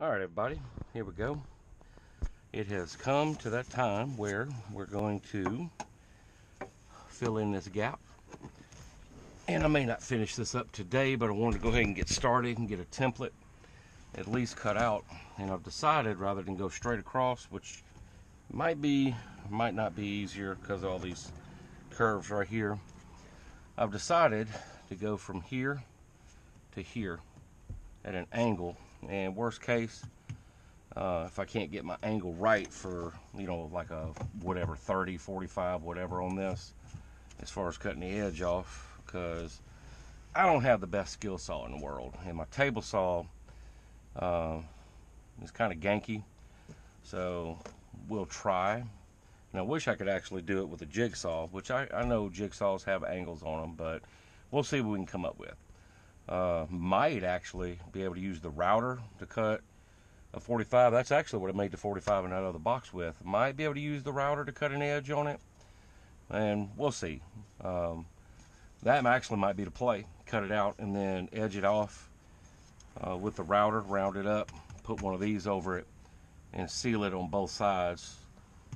All right, everybody, here we go. It has come to that time where we're going to fill in this gap. And I may not finish this up today, but I wanted to go ahead and get started and get a template at least cut out. And I've decided rather than go straight across, which might be, might not be easier because all these curves right here. I've decided to go from here to here at an angle and worst case uh, if I can't get my angle right for you know like a whatever 30 45 whatever on this as far as cutting the edge off because I don't have the best skill saw in the world. And my table saw uh, is kind of ganky so we'll try. And I wish I could actually do it with a jigsaw which I, I know jigsaws have angles on them but we'll see what we can come up with uh, might actually be able to use the router to cut a 45. That's actually what I made the 45 and out of the box with. Might be able to use the router to cut an edge on it, and we'll see. Um, that actually might be the play. Cut it out and then edge it off uh, with the router, round it up, put one of these over it, and seal it on both sides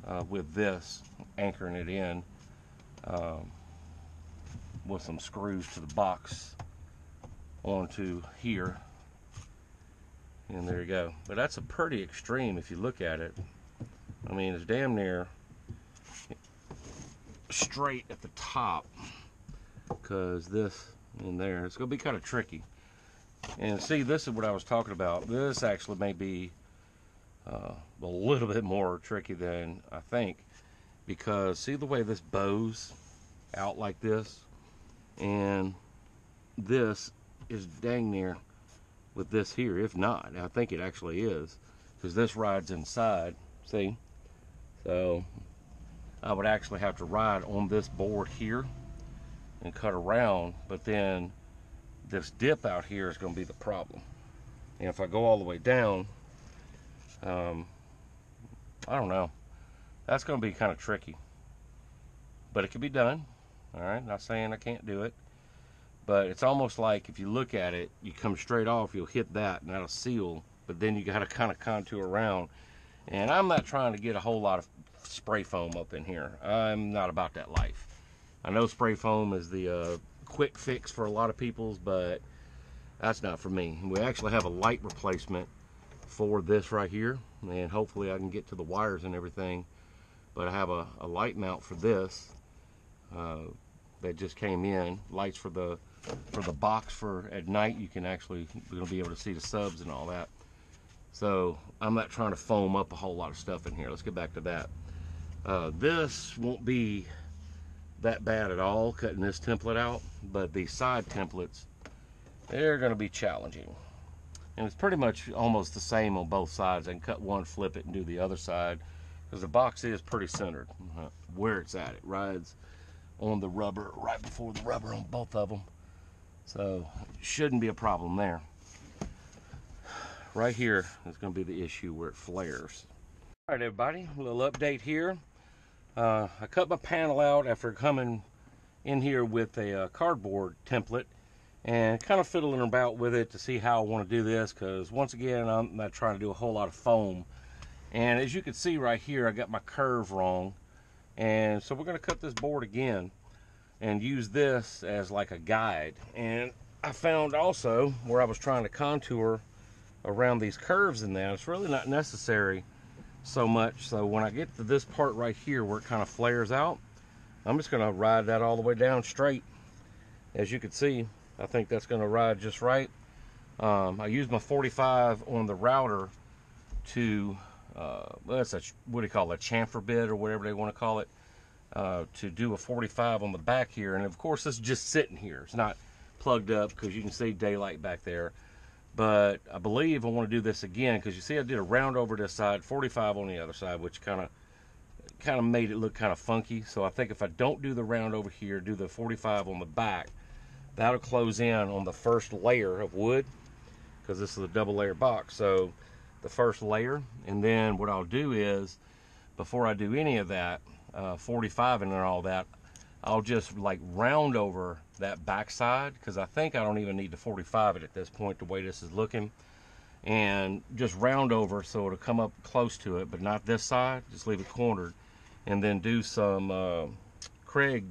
uh, with this, anchoring it in um, with some screws to the box onto here. And there you go. But that's a pretty extreme if you look at it. I mean it's damn near straight at the top. Because this in there it's gonna be kind of tricky. And see this is what I was talking about. This actually may be uh, a little bit more tricky than I think. Because see the way this bows out like this? And this is dang near with this here, if not. I think it actually is, because this rides inside, see? So I would actually have to ride on this board here and cut around, but then this dip out here is going to be the problem. And if I go all the way down, um, I don't know. That's going to be kind of tricky. But it can be done. All right, not saying I can't do it but it's almost like if you look at it you come straight off you'll hit that and that'll seal. But then you got to kind of contour around. And I'm not trying to get a whole lot of spray foam up in here. I'm not about that life. I know spray foam is the uh, quick fix for a lot of people's but that's not for me. We actually have a light replacement for this right here and hopefully I can get to the wires and everything. But I have a, a light mount for this uh, that just came in. Lights for the for the box for at night you can actually gonna be able to see the subs and all that. So I'm not trying to foam up a whole lot of stuff in here. Let's get back to that. Uh, this won't be that bad at all cutting this template out but the side templates they're going to be challenging. And it's pretty much almost the same on both sides. I can cut one flip it and do the other side because the box is pretty centered uh, where it's at. It rides on the rubber right before the rubber on both of them so shouldn't be a problem there. Right here is going to be the issue where it flares. All right, everybody, a little update here. Uh, I cut my panel out after coming in here with a uh, cardboard template and kind of fiddling about with it to see how I want to do this because once again, I'm not trying to do a whole lot of foam. And as you can see right here, I got my curve wrong. And so we're going to cut this board again and use this as like a guide. And I found also where I was trying to contour around these curves in that, it's really not necessary so much. So when I get to this part right here where it kind of flares out, I'm just gonna ride that all the way down straight. As you can see, I think that's gonna ride just right. Um, I used my 45 on the router to, uh, that's a, what do you call it, a chamfer bit or whatever they wanna call it uh, to do a 45 on the back here. And of course, it's just sitting here. It's not plugged up because you can see daylight back there. But I believe I want to do this again because you see I did a round over this side, 45 on the other side, which kind of kind of made it look kind of funky. So I think if I don't do the round over here, do the 45 on the back, that'll close in on the first layer of wood because this is a double layer box. So the first layer, and then what I'll do is, before I do any of that, uh, 45 and all that, I'll just like round over that backside because I think I don't even need to 45 it at this point the way this is looking. and just round over so it'll come up close to it, but not this side. Just leave it cornered, and then do some uh, Kreg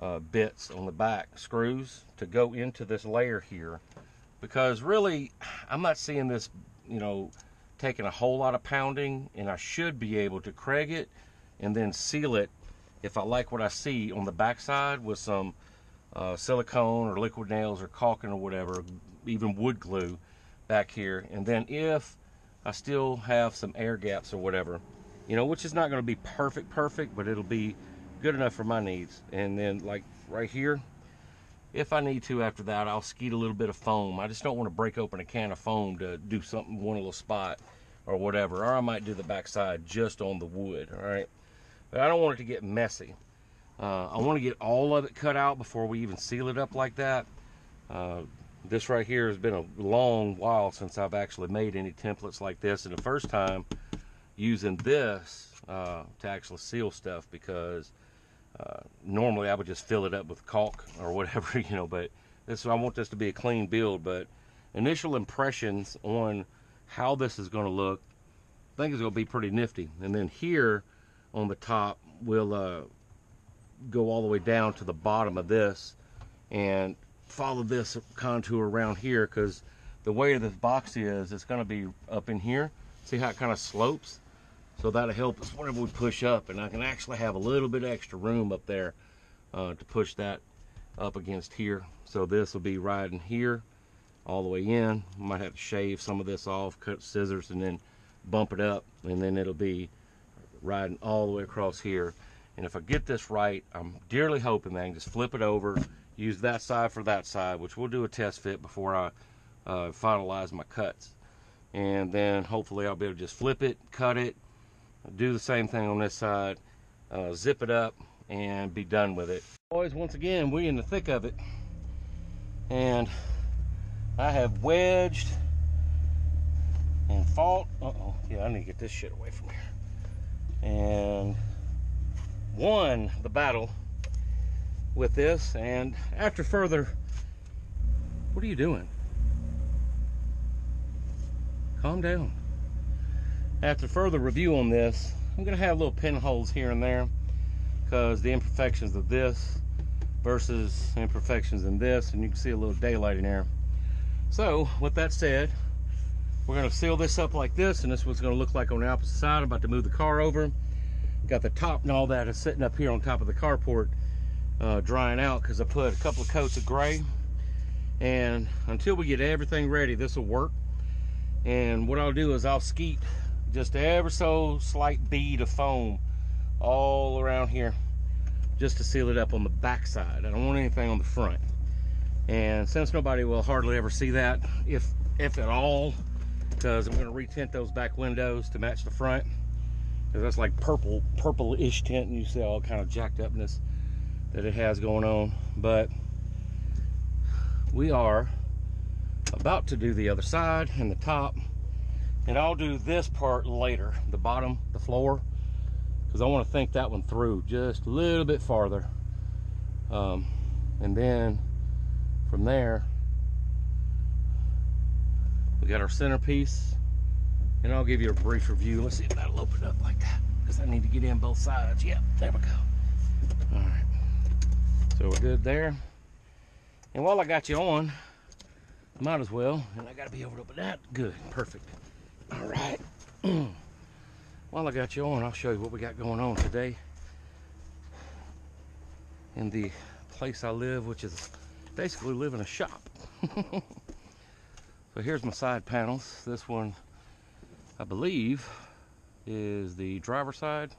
uh, bits on the back screws to go into this layer here, because really I'm not seeing this, you know, taking a whole lot of pounding, and I should be able to Kreg it and then seal it if I like what I see on the backside with some uh, silicone or liquid nails or caulking or whatever, even wood glue back here. And then if I still have some air gaps or whatever, you know, which is not going to be perfect, perfect, but it'll be good enough for my needs. And then like right here, if I need to after that, I'll skeet a little bit of foam. I just don't want to break open a can of foam to do something, one little spot or whatever. Or I might do the backside just on the wood, all right? But I don't want it to get messy. Uh, I want to get all of it cut out before we even seal it up like that. Uh, this right here has been a long while since I've actually made any templates like this. And the first time using this uh, to actually seal stuff because uh, normally I would just fill it up with caulk or whatever, you know, but this I want this to be a clean build. But initial impressions on how this is going to look, I think is going to be pretty nifty. And then here on the top, we'll uh, go all the way down to the bottom of this and follow this contour around here because the way this box is, it's going to be up in here. See how it kind of slopes? So that'll help us whenever we push up and I can actually have a little bit extra room up there uh, to push that up against here. So this will be riding here all the way in. Might have to shave some of this off, cut scissors and then bump it up and then it'll be riding all the way across here. And if I get this right, I'm dearly hoping that I can just flip it over, use that side for that side, which we'll do a test fit before I uh, finalize my cuts. And then hopefully I'll be able to just flip it, cut it, do the same thing on this side, uh, zip it up, and be done with it. Boys, once again, we in the thick of it. And I have wedged and fought. Uh-oh, yeah, I need to get this shit away from here and won the battle with this. And after further, what are you doing? Calm down. After further review on this, I'm going to have little pinholes here and there because the imperfections of this versus imperfections in this, and you can see a little daylight in there. So, with that said, we're to seal this up like this, and this is what's to look like on the opposite side. I'm about to move the car over. Got the top and all that is sitting up here on top of the carport uh, drying out because I put a couple of coats of gray. And until we get everything ready, this will work. And what I'll do is I'll skeet just ever so slight bead of foam all around here just to seal it up on the back side. I don't want anything on the front. And since nobody will hardly ever see that, if if at all, because I'm going to retint those back windows to match the front. Because that's like purple purple-ish tint and you see all kind of jacked upness that it has going on. But we are about to do the other side and the top and I'll do this part later the bottom the floor because I want to think that one through just a little bit farther. Um, and then from there we got our centerpiece and I'll give you a brief review. Let's see if that'll open up like that because I need to get in both sides. Yep, there we go. All right, so we're good there. And while I got you on, might as well, and I gotta be able to open that. Good, perfect. All right. while I got you on, I'll show you what we got going on today in the place I live, which is basically live in a shop. So here's my side panels. This one, I believe, is the driver side.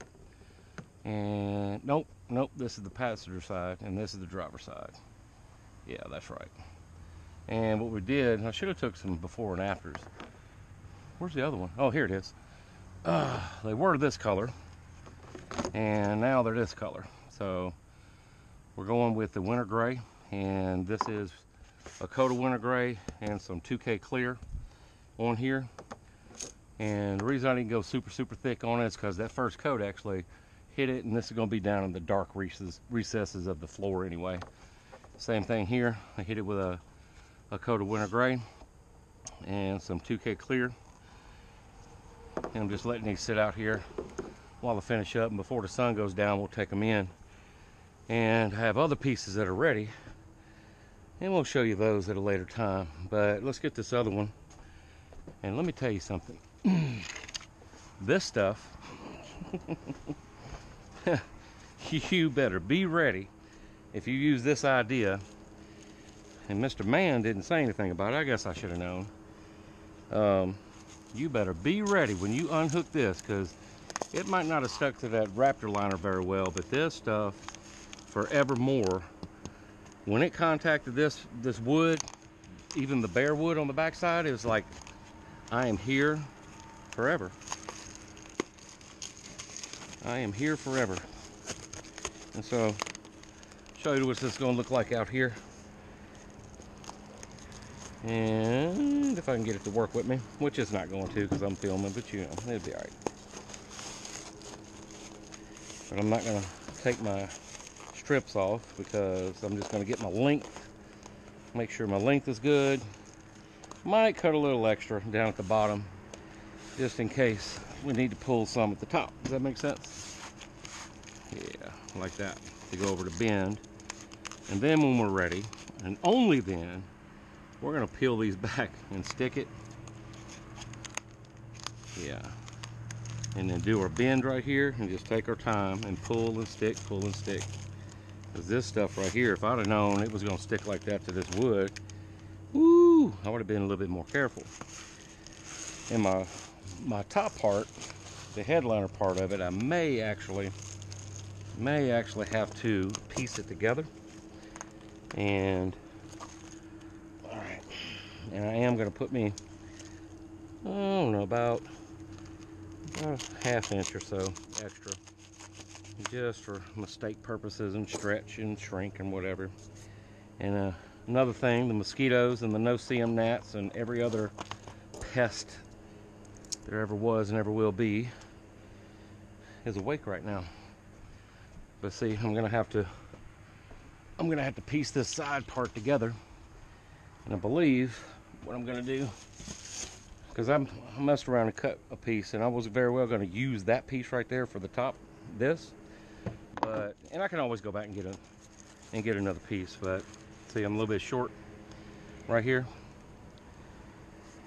And nope, nope, this is the passenger side and this is the driver side. Yeah, that's right. And what we did, I should have took some before and afters. Where's the other one? Oh, here it is. Uh, they were this color and now they're this color. So we're going with the winter gray and this is a coat of winter gray and some 2K clear on here. And the reason I didn't go super, super thick on it is because that first coat actually hit it and this is going to be down in the dark recesses, recesses of the floor anyway. Same thing here. I hit it with a, a coat of winter gray. and some 2K clear. And I'm just letting these sit out here while I finish up. And before the sun goes down, we'll take them in. And have other pieces that are ready. And we'll show you those at a later time. But let's get this other one. And let me tell you something. this stuff, you better be ready if you use this idea. And Mr. Man didn't say anything about it. I guess I should have known. Um, you better be ready when you unhook this because it might not have stuck to that Raptor liner very well, but this stuff forevermore, when it contacted this, this wood, even the bare wood on the backside, it was like, I am here forever. I am here forever. And so, show you what this is going to look like out here. And if I can get it to work with me, which is not going to because I'm filming, but you know, it'll be alright. But I'm not going to take my strips off because I'm just going to get my length, make sure my length is good. Might cut a little extra down at the bottom just in case we need to pull some at the top. Does that make sense? Yeah, like that to go over the bend. And then when we're ready, and only then, we're gonna peel these back and stick it. Yeah. And then do our bend right here and just take our time and pull and stick, pull and stick. Because this stuff right here, if I'd have known it was gonna stick like that to this wood, woo, I would have been a little bit more careful. And my, my top part, the headliner part of it, I may actually, may actually have to piece it together and all right, and I am going to put me, I don't know, about a half inch or so extra, just for mistake purposes and stretch and shrink and whatever. And uh, another thing, the mosquitoes and the no-see-um gnats and every other pest there ever was and ever will be is awake right now. But see, I'm gonna have to, I'm gonna have to piece this side part together. And I believe what I'm gonna do because I messed around and cut a piece and I was very well to use that piece right there for the top this but and I can always go back and get a and get another piece but see I'm a little bit short right here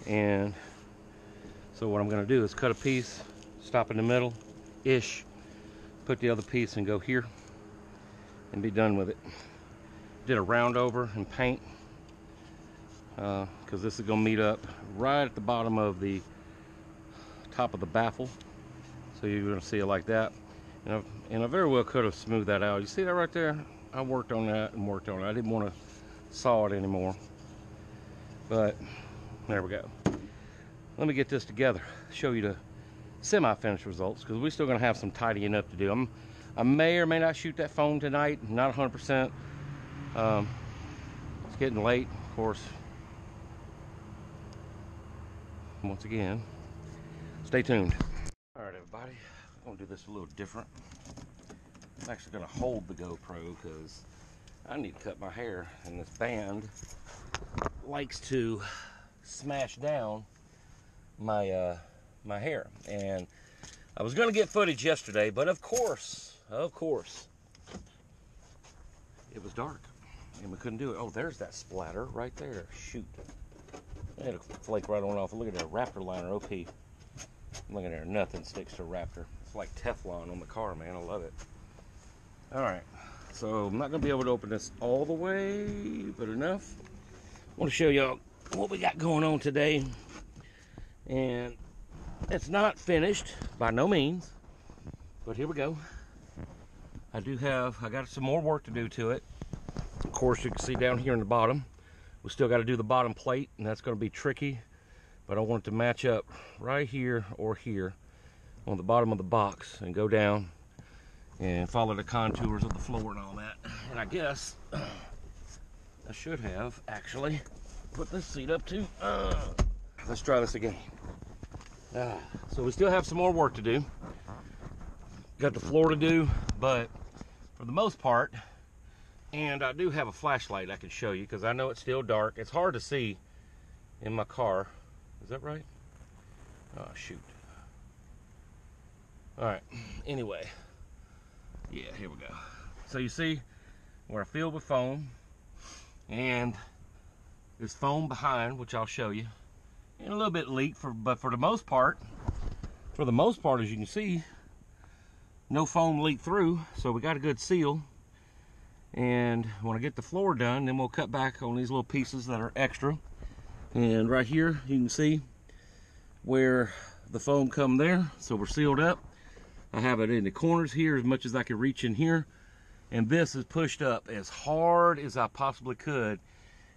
and so what I'm going to do is cut a piece stop in the middle ish put the other piece and go here and be done with it did a round over and paint because uh, this is going to meet up right at the bottom of the top of the baffle. So you're going to see it like that. And I, and I very well could have smoothed that out. You see that right there? I worked on that and worked on it. I didn't want to saw it anymore. But there we go. Let me get this together. Show you the semi-finished results because we're still going to have some tidying up to do. I'm, I may or may not shoot that phone tonight. Not 100%. Um, it's getting late. Of course, once again. Stay tuned. I'm gonna do this a little different. I'm actually gonna hold the GoPro because I need to cut my hair, and this band likes to smash down my uh, my hair. And I was gonna get footage yesterday, but of course, of course, it was dark and we couldn't do it. Oh, there's that splatter right there. Shoot. It'll flake right on off. Look at that Raptor liner OP. Look at there, nothing sticks to Raptor. Like Teflon on the car, man. I love it. All right, so I'm not gonna be able to open this all the way, but enough. I want to show y'all what we got going on today. And it's not finished by no means, but here we go. I do have, I got some more work to do to it. Of course, you can see down here in the bottom, we still got to do the bottom plate, and that's going to be tricky. But I want it to match up right here or here on the bottom of the box and go down and follow the contours of the floor and all that. And I guess I should have actually put this seat up too. Uh, let's try this again. Uh, so we still have some more work to do. Got the floor to do, but for the most part, and I do have a flashlight I can show you because I know it's still dark. It's hard to see in my car. Is that right? Oh, shoot. All right. Anyway, yeah, here we go. So you see, we're filled with foam, and there's foam behind, which I'll show you, and a little bit leak for, but for the most part, for the most part, as you can see, no foam leak through, so we got a good seal. And when I get the floor done, then we'll cut back on these little pieces that are extra. And right here, you can see where the foam come there. So we're sealed up. I have it in the corners here as much as I can reach in here. And this is pushed up as hard as I possibly could.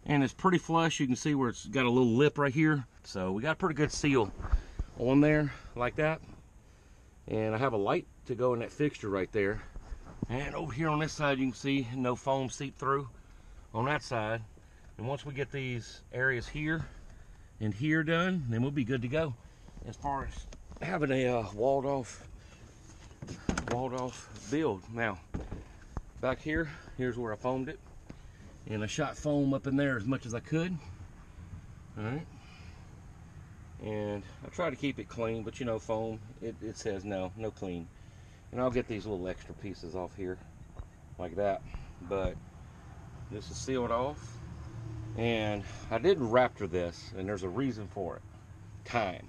And it's pretty flush. You can see where it's got a little lip right here. So we got a pretty good seal on there like that. And I have a light to go in that fixture right there. And over here on this side, you can see no foam seep through on that side. And once we get these areas here and here done, then we'll be good to go. As far as having a uh, walled off, walled off build. Now, back here, here's where I foamed it. And I shot foam up in there as much as I could. All right. And I try to keep it clean, but you know, foam, it, it says no, no clean. And I'll get these little extra pieces off here like that. But this is sealed off. And I did Raptor this, and there's a reason for it. Time.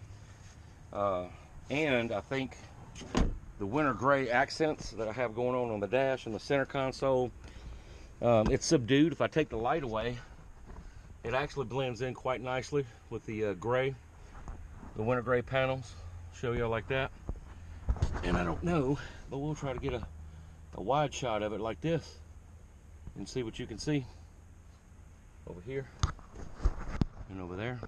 Uh, and I think the winter gray accents that I have going on on the dash and the center console, um, it's subdued. If I take the light away, it actually blends in quite nicely with the uh, gray, the winter gray panels. Show y'all like that. And I don't know, but we'll try to get a, a wide shot of it like this and see what you can see over here and over there.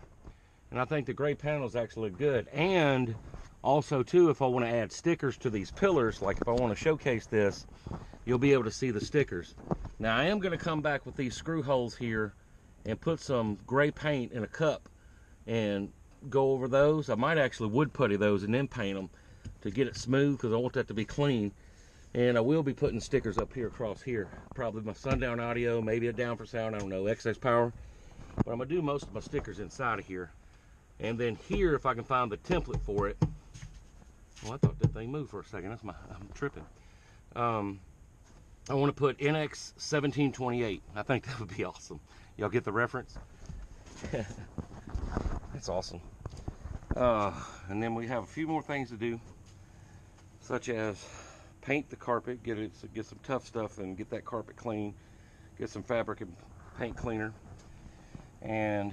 And I think the gray panels actually look good. And also too, if I want to add stickers to these pillars, like if I want to showcase this, you'll be able to see the stickers. Now I am going to come back with these screw holes here and put some gray paint in a cup and go over those. I might actually wood putty those and then paint them to get it smooth because I want that to be clean. And I will be putting stickers up here across here. Probably my sundown audio, maybe a Down4Sound, I don't know, XS Power. But I'm gonna do most of my stickers inside of here. And then here, if I can find the template for it. Well, I thought that thing moved for a second. That's my, I'm tripping. Um, I want to put NX 1728. I think that would be awesome. Y'all get the reference? That's awesome. Uh, and then we have a few more things to do such as paint the carpet, get it, get some tough stuff and get that carpet clean, get some fabric and paint cleaner, and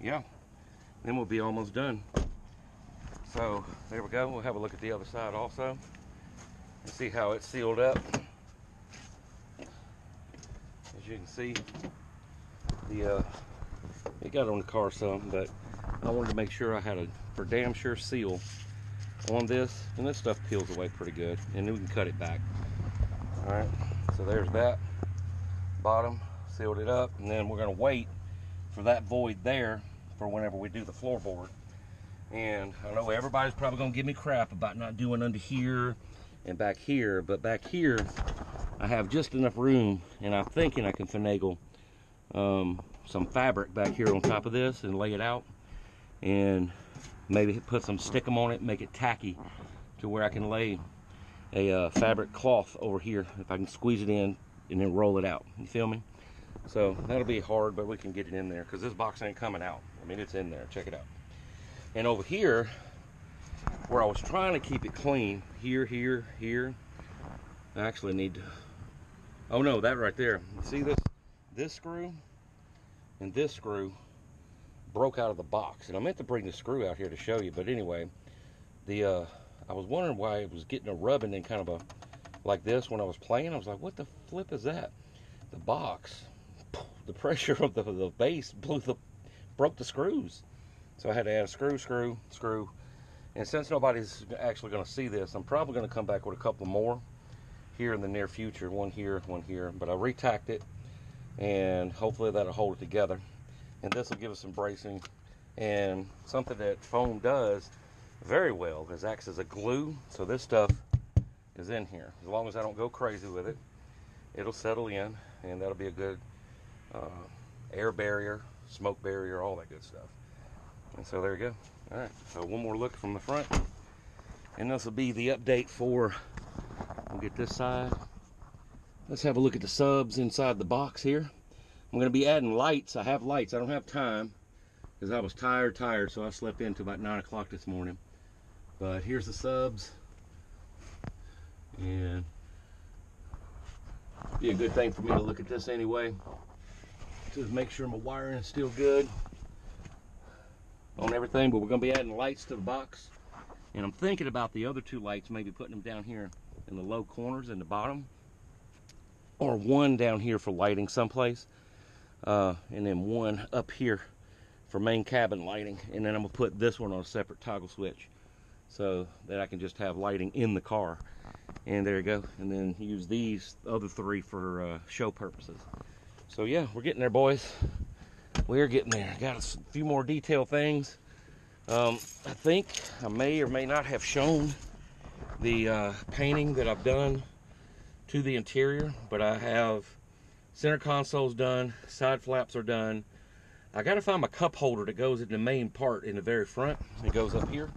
yeah, then we'll be almost done. So there we go. We'll have a look at the other side also and see how it's sealed up. As you can see, the uh, it got on the car some, but I wanted to make sure I had a for damn sure seal on this and this stuff peels away pretty good and then we can cut it back all right so there's that bottom sealed it up and then we're going to wait for that void there for whenever we do the floorboard and I know everybody's probably going to give me crap about not doing under here and back here but back here I have just enough room and I'm thinking I can finagle um, some fabric back here on top of this and lay it out and maybe put some stickum on it make it tacky to where I can lay a uh, fabric cloth over here if I can squeeze it in and then roll it out. You feel me? So that'll be hard but we can get it in there because this box ain't coming out. I mean it's in there. Check it out and over here where I was trying to keep it clean here here here I actually need to oh no that right there see this this screw and this screw broke out of the box. And I meant to bring the screw out here to show you, but anyway, the uh, I was wondering why it was getting a rubbing and kind of a like this when I was playing. I was like, what the flip is that? The box, the pressure of the, the bass blew the broke the screws. So I had to add a screw, screw, screw. And since nobody's actually going to see this, I'm probably going to come back with a couple more here in the near future. One here, one here. But I retacked it, and hopefully that'll hold it together and this will give us some bracing and something that foam does very well is acts as a glue so this stuff is in here as long as I don't go crazy with it it'll settle in and that'll be a good uh, air barrier smoke barrier all that good stuff And so there you go. All right, so one more look from the front. And this will be the update for, we'll get this side. Let's have a look at the subs inside the box here. I'm gonna be adding lights. I have lights, I don't have time because I was tired, tired, so I slept in until about nine o'clock this morning. But here's the subs. And be a good thing for me to look at this anyway. To make sure my wiring is still good on everything, but we're gonna be adding lights to the box. And I'm thinking about the other two lights, maybe putting them down here in the low corners in the bottom. Or one down here for lighting someplace. Uh, and then one up here for main cabin lighting. And then I'm gonna put this one on a separate toggle switch so that I can just have lighting in the car. And there you go. And then use these other three for uh, show purposes. So yeah, we're getting there, boys. We're getting there. I got a few more detail things. Um, I think I may or may not have shown the uh, painting that I've done to the interior, but I have center consoles done, side flaps are done. I got to find my cup holder that goes in the main part in the very front. It goes up here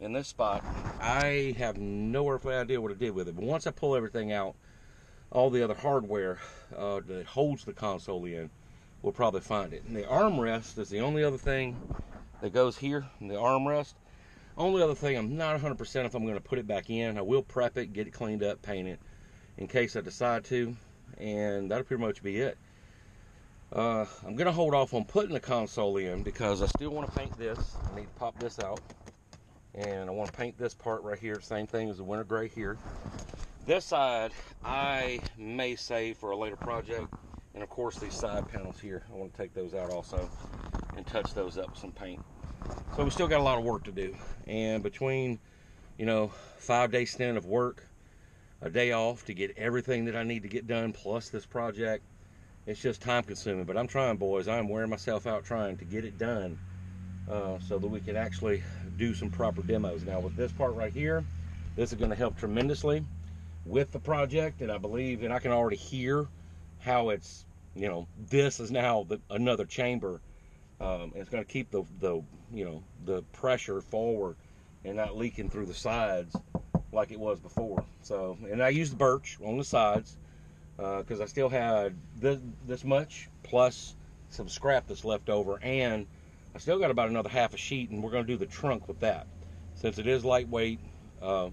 in this spot. I have no earthly idea what I did with it, but once I pull everything out, all the other hardware uh, that holds the console in, we'll probably find it. And the armrest is the only other thing that goes here, the armrest. Only other thing, I'm not 100% if I'm going to put it back in. I will prep it, get it cleaned up, paint it, in case I decide to, and that'll pretty much be it. Uh, I'm going to hold off on putting the console in because I still want to paint this. I need to pop this out. And I want to paint this part right here, same thing as the winter gray here. This side, I may save for a later project. And of course, these side panels here, I want to take those out also and touch those up with some paint. So we still got a lot of work to do. And between, you know, five day stint of work, a day off to get everything that I need to get done, plus this project, it's just time consuming. But I'm trying, boys. I'm wearing myself out trying to get it done uh, so that we can actually do some proper demos. Now with this part right here, this is going to help tremendously with the project. And I believe, and I can already hear how it's, you know, this is now the, another chamber um, it's going to keep the, the, you know, the pressure forward and not leaking through the sides like it was before. So, and I used the birch on the sides because uh, I still had this, this much plus some scrap that's left over and I still got about another half a sheet and we're going to do the trunk with that. Since it is lightweight, uh,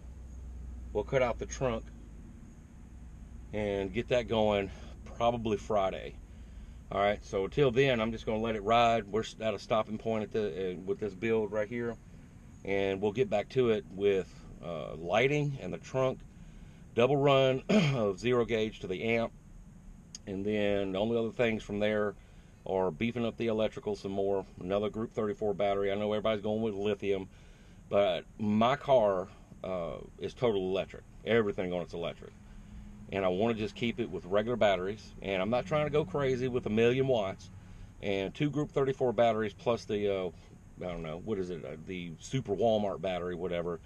we'll cut out the trunk and get that going probably Friday. All right, so until then, I'm just going to let it ride. We're at a stopping point at the uh, with this build right here, and we'll get back to it with uh, lighting and the trunk, double run of zero gauge to the amp, and then the only other things from there are beefing up the electrical some more. Another Group 34 battery. I know everybody's going with lithium, but my car uh, is total electric. Everything on it's electric and I want to just keep it with regular batteries. And I'm not trying to go crazy with a million watts. And two Group 34 batteries plus the, uh, I don't know, what is it, uh, the Super Walmart battery, whatever,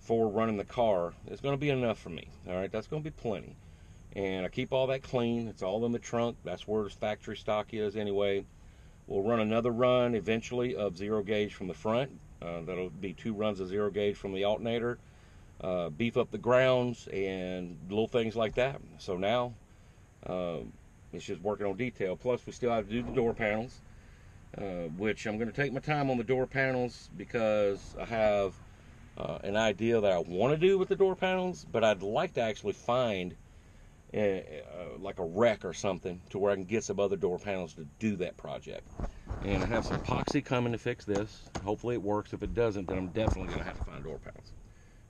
for running the car. It's going to be enough for me. All right, that's going to be plenty. And I keep all that clean. It's all in the trunk. That's where the factory stock is anyway. We'll run another run eventually of zero gauge from the front. Uh, that'll be two runs of zero gauge from the alternator uh, beef up the grounds and little things like that. So now uh, it's just working on detail. Plus, we still have to do the door panels, uh, which I'm going to take my time on the door panels because I have uh, an idea that I want to do with the door panels, but I'd like to actually find uh, uh, like a wreck or something to where I can get some other door panels to do that project. And I have some epoxy coming to fix this. Hopefully it works. If it doesn't, then I'm definitely going to have to find door panels.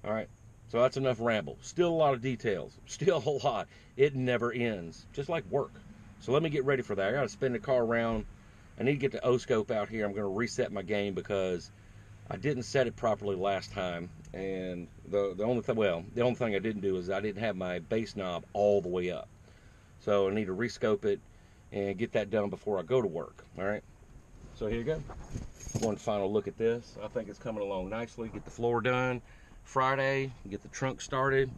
All right. So that's enough ramble. Still a lot of details. Still a lot. It never ends. Just like work. So let me get ready for that. I got to spin the car around. I need to get the O-scope out here. I'm going to reset my game because I didn't set it properly last time. And the the only thing, well, the only thing I didn't do is I didn't have my bass knob all the way up. So I need to rescope it and get that done before I go to work. All right. So here you go. One final look at this. I think it's coming along nicely. Get the floor done. Friday, get the trunk started,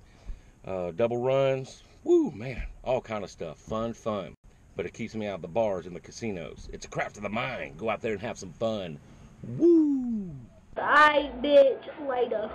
uh, double runs. Woo, man, all kind of stuff. Fun, fun. But it keeps me out of the bars and the casinos. It's a craft of the mind. Go out there and have some fun. Woo! Bye, bitch. Later.